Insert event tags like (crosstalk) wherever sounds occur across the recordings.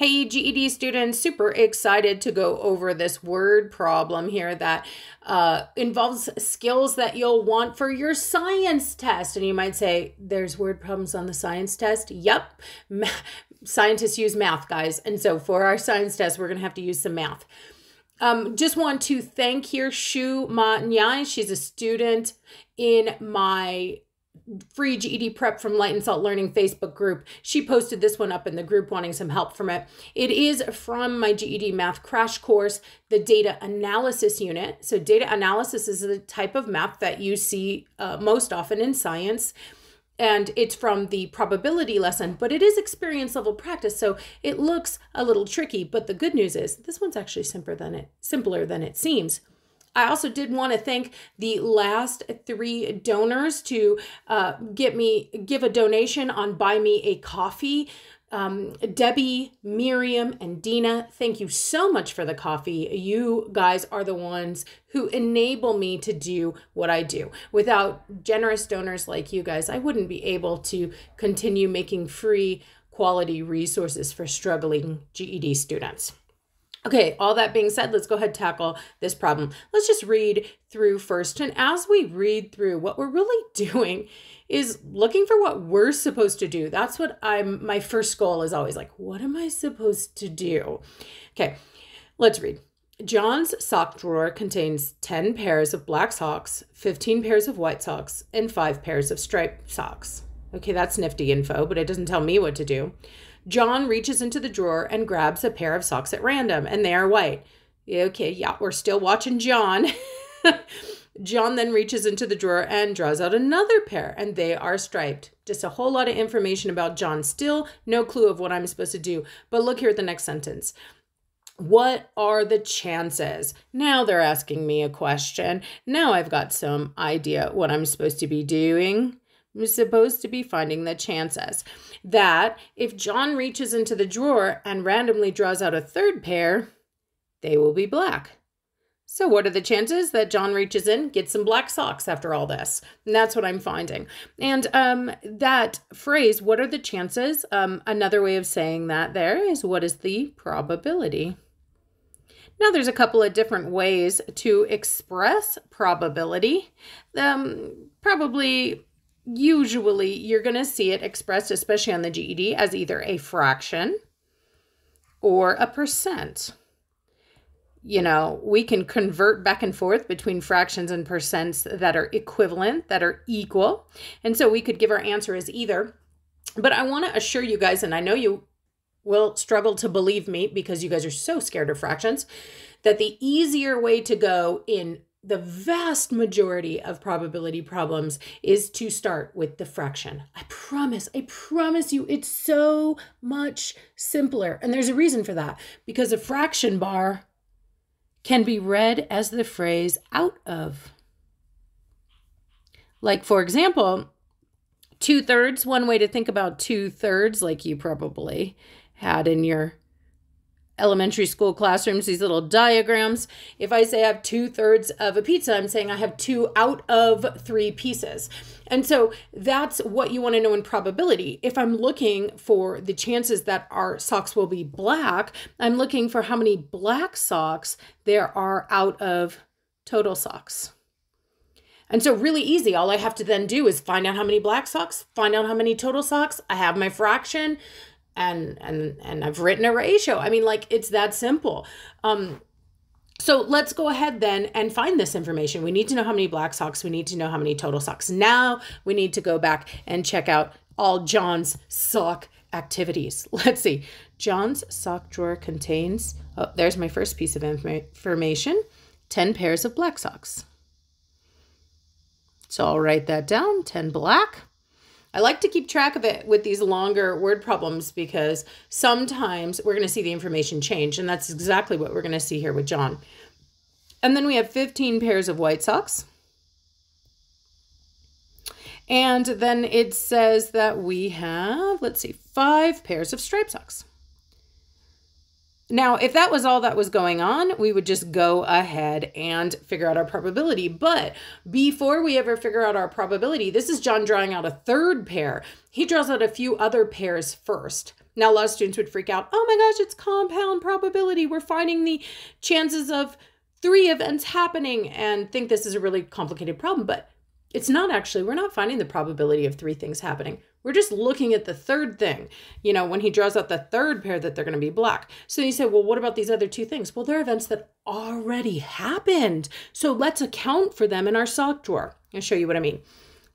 Hey, GED students, super excited to go over this word problem here that uh, involves skills that you'll want for your science test. And you might say, there's word problems on the science test. Yep. Scientists use math, guys. And so for our science test, we're going to have to use some math. Um, just want to thank here Shu Ma Nyai. She's a student in my free GED prep from Light and Salt Learning Facebook group. She posted this one up in the group wanting some help from it. It is from my GED math crash course, the data analysis unit. So, data analysis is the type of math that you see uh, most often in science. And it's from the probability lesson, but it is experience level practice, so it looks a little tricky. But the good news is this one's actually simpler than it simpler than it seems. I also did want to thank the last three donors to uh, get me give a donation on buy me a coffee. Um, Debbie, Miriam, and Dina, thank you so much for the coffee. You guys are the ones who enable me to do what I do. Without generous donors like you guys, I wouldn't be able to continue making free quality resources for struggling GED students. Okay, all that being said, let's go ahead tackle this problem. Let's just read through first. And as we read through, what we're really (laughs) doing is looking for what we're supposed to do. That's what I'm my first goal is always like, what am I supposed to do? Okay, let's read. John's sock drawer contains 10 pairs of black socks, 15 pairs of white socks, and 5 pairs of striped socks. Okay, that's nifty info, but it doesn't tell me what to do. John reaches into the drawer and grabs a pair of socks at random, and they are white. Okay, yeah, we're still watching John. (laughs) John then reaches into the drawer and draws out another pair, and they are striped. Just a whole lot of information about John. Still no clue of what I'm supposed to do. But look here at the next sentence. What are the chances? Now they're asking me a question. Now I've got some idea what I'm supposed to be doing. I'm supposed to be finding the chances that if John reaches into the drawer and randomly draws out a third pair, they will be black. So, what are the chances that John reaches in, gets some black socks after all this? And that's what I'm finding. And um, that phrase, what are the chances? Um, another way of saying that there is what is the probability? Now, there's a couple of different ways to express probability. Um, probably usually you're going to see it expressed, especially on the GED, as either a fraction or a percent. You know, we can convert back and forth between fractions and percents that are equivalent, that are equal. And so we could give our answer as either. But I want to assure you guys, and I know you will struggle to believe me because you guys are so scared of fractions, that the easier way to go in the vast majority of probability problems is to start with the fraction. I promise, I promise you, it's so much simpler. And there's a reason for that because a fraction bar can be read as the phrase out of. Like, for example, two thirds, one way to think about two thirds, like you probably had in your elementary school classrooms, these little diagrams. If I say I have two thirds of a pizza, I'm saying I have two out of three pieces. And so that's what you want to know in probability. If I'm looking for the chances that our socks will be black, I'm looking for how many black socks there are out of total socks. And so, really easy. All I have to then do is find out how many black socks, find out how many total socks. I have my fraction and and and I've written a ratio. I mean, like it's that simple. Um, so let's go ahead then and find this information. We need to know how many black socks. We need to know how many total socks. Now we need to go back and check out all John's sock activities. (laughs) Let's see. John's sock drawer contains, oh, there's my first piece of information 10 pairs of black socks. So I'll write that down 10 black. I like to keep track of it with these longer word problems because sometimes we're going to see the information change. And that's exactly what we're going to see here with John. And then we have 15 pairs of white socks. And then it says that we have, let's see, five pairs of striped socks. Now, if that was all that was going on, we would just go ahead and figure out our probability. But before we ever figure out our probability, this is John drawing out a third pair. He draws out a few other pairs first. Now, a lot of students would freak out. Oh my gosh, it's compound probability. We're finding the chances of three events happening and think this is a really complicated problem, but it's not actually. We're not finding the probability of three things happening. We're just looking at the third thing, you know, when he draws out the third pair that they're going to be black. So you say, well, what about these other two things? Well, they're events that already happened. So let's account for them in our sock drawer. I'll show you what I mean.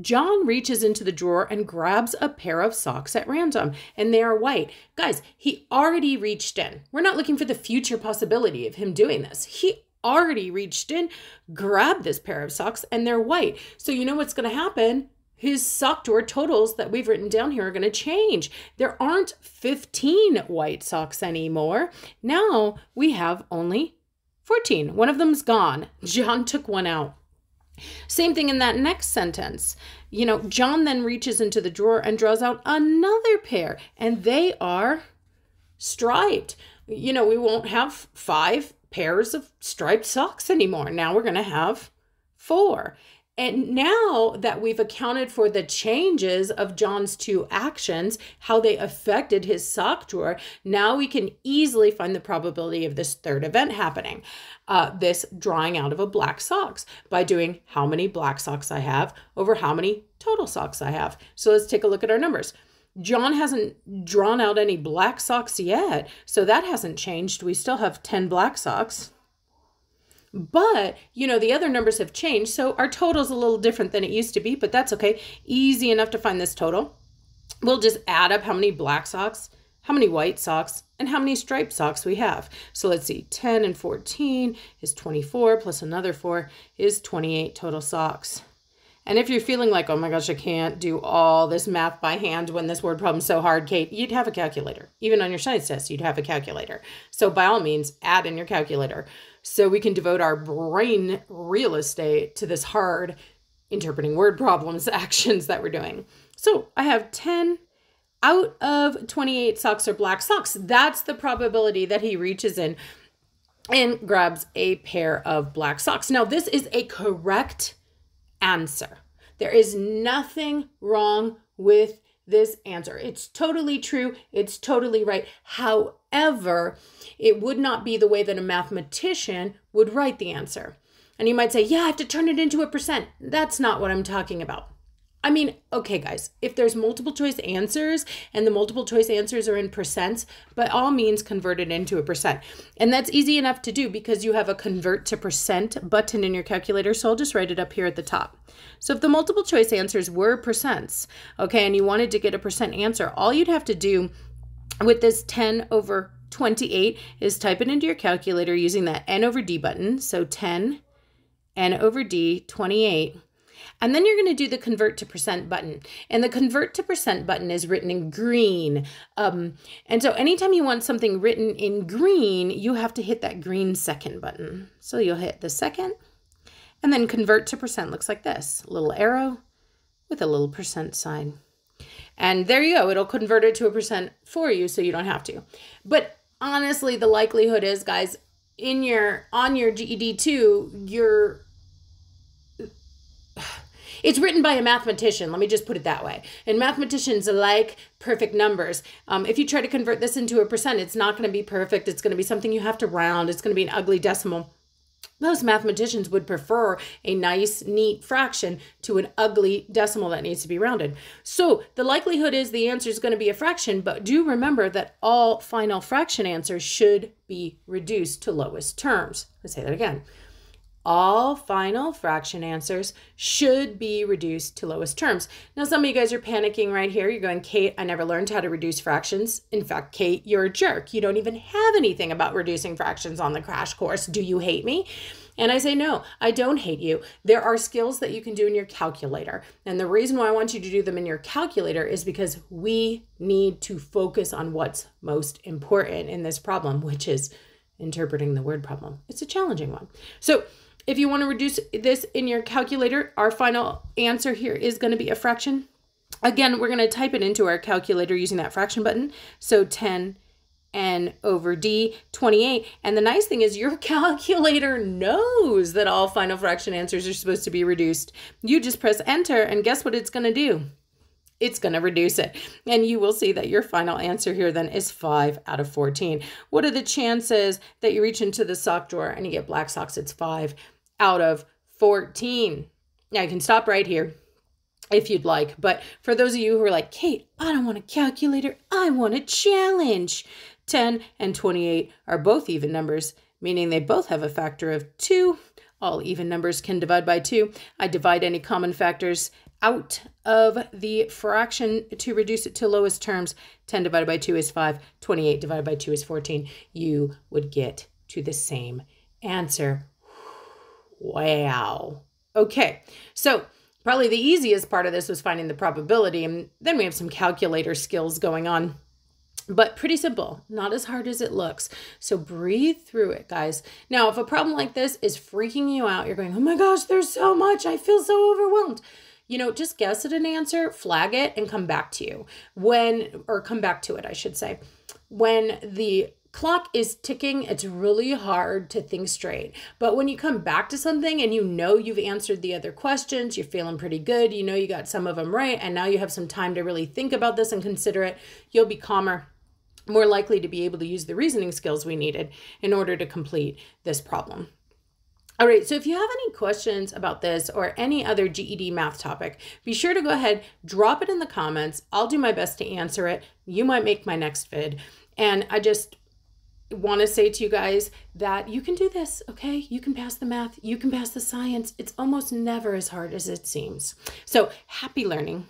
John reaches into the drawer and grabs a pair of socks at random, and they are white. Guys, he already reached in. We're not looking for the future possibility of him doing this. He already reached in, grabbed this pair of socks, and they're white. So you know what's going to happen? His sock drawer totals that we've written down here are going to change. There aren't 15 white socks anymore. Now we have only 14. One of them's gone. (laughs) John took one out. Same thing in that next sentence. You know, John then reaches into the drawer and draws out another pair, and they are striped. You know, we won't have five pairs of striped socks anymore. Now we're going to have four. And now that we've accounted for the changes of John's two actions, how they affected his sock drawer, now we can easily find the probability of this third event happening. Uh, this drawing out of a black socks by doing how many black socks I have over how many total socks I have. So let's take a look at our numbers. John hasn't drawn out any black socks yet, so that hasn't changed. We still have 10 black socks. But, you know, the other numbers have changed, so our total is a little different than it used to be, but that's okay. Easy enough to find this total. We'll just add up how many black socks, how many white socks, and how many striped socks we have. So let's see, 10 and 14 is 24, plus another 4 is 28 total socks. And if you're feeling like, oh my gosh, I can't do all this math by hand when this word problem's so hard, Kate, you'd have a calculator. Even on your science test, you'd have a calculator. So by all means, add in your calculator so we can devote our brain real estate to this hard interpreting word problems (laughs) actions that we're doing. So I have 10 out of 28 socks are black socks. That's the probability that he reaches in and grabs a pair of black socks. Now, this is a correct answer. There is nothing wrong with this answer. It's totally true. It's totally right. However, it would not be the way that a mathematician would write the answer. And you might say, yeah, I have to turn it into a percent. That's not what I'm talking about. I mean, okay, guys, if there's multiple choice answers and the multiple choice answers are in percents, by all means convert it into a percent. And that's easy enough to do because you have a convert to percent button in your calculator. So I'll just write it up here at the top. So if the multiple choice answers were percents, okay, and you wanted to get a percent answer, all you'd have to do with this 10 over 28 is type it into your calculator using that N over D button. So 10 N over D 28 and then you're going to do the convert to percent button. And the convert to percent button is written in green. Um, and so anytime you want something written in green, you have to hit that green second button. So you'll hit the second and then convert to percent looks like this. Little arrow with a little percent sign. And there you go. It'll convert it to a percent for you so you don't have to. But honestly, the likelihood is, guys, in your on your GED 2, you're it's written by a mathematician. Let me just put it that way. And mathematicians like perfect numbers. Um, if you try to convert this into a percent, it's not going to be perfect. It's going to be something you have to round. It's going to be an ugly decimal. Most mathematicians would prefer a nice, neat fraction to an ugly decimal that needs to be rounded. So the likelihood is the answer is going to be a fraction, but do remember that all final fraction answers should be reduced to lowest terms. Let's say that again all final fraction answers should be reduced to lowest terms. Now, some of you guys are panicking right here. You're going, Kate, I never learned how to reduce fractions. In fact, Kate, you're a jerk. You don't even have anything about reducing fractions on the crash course. Do you hate me? And I say, no, I don't hate you. There are skills that you can do in your calculator. And the reason why I want you to do them in your calculator is because we need to focus on what's most important in this problem, which is interpreting the word problem. It's a challenging one. So, if you want to reduce this in your calculator, our final answer here is going to be a fraction. Again, we're going to type it into our calculator using that fraction button. So 10 n over d 28 and the nice thing is your (laughs) calculator knows that all final fraction answers are supposed to be reduced you just press enter and guess what it's going to do it's going to reduce it. And you will see that your final answer here then is 5 out of 14. What are the chances that you reach into the sock drawer and you get black socks? It's 5 out of 14. Now you can stop right here if you'd like. But for those of you who are like, Kate, I don't want a calculator, I want a challenge. 10 and 28 are both even numbers, meaning they both have a factor of 2. All even numbers can divide by 2. I divide any common factors out of the fraction to reduce it to lowest terms. 10 divided by 2 is 5. 28 divided by 2 is 14. You would get to the same answer. Wow. Okay, so probably the easiest part of this was finding the probability, and then we have some calculator skills going on. But pretty simple, not as hard as it looks. So breathe through it, guys. Now, if a problem like this is freaking you out, you're going, oh my gosh, there's so much. I feel so overwhelmed you know, just guess at an answer, flag it, and come back to you. When, or come back to it, I should say. When the clock is ticking, it's really hard to think straight. But when you come back to something and you know you've answered the other questions, you're feeling pretty good, you know you got some of them right, and now you have some time to really think about this and consider it, you'll be calmer, more likely to be able to use the reasoning skills we needed in order to complete this problem. All right, so if you have any questions about this or any other GED math topic, be sure to go ahead, drop it in the comments. I'll do my best to answer it. You might make my next vid. And I just want to say to you guys that you can do this, okay? You can pass the math, you can pass the science. It's almost never as hard as it seems. So happy learning.